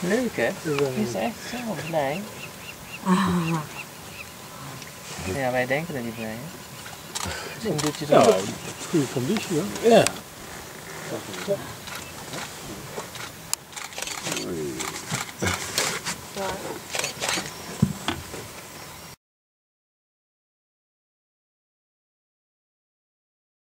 Leuk hè? Die is echt zo blij. Ja, wij denken dat niet bij. is. Misschien doet hij dat. Ja, ook. goede conditie hoor. Ja.